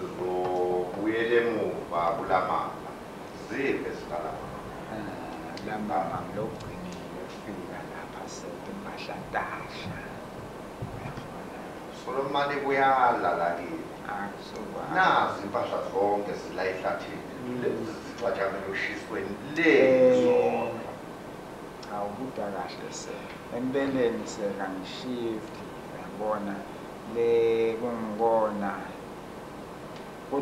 zobuyele muva kulamama zive zikalamamalamama ah, ngilogcinile ukufika lapha sekumahlatasha solomane kuyalalakile ah, nazi impahla zonke zila ehlathini zicwajamele ushisweni lezo hawu eh, kuda kahle se empeleni sekangishifti yabona le kungibona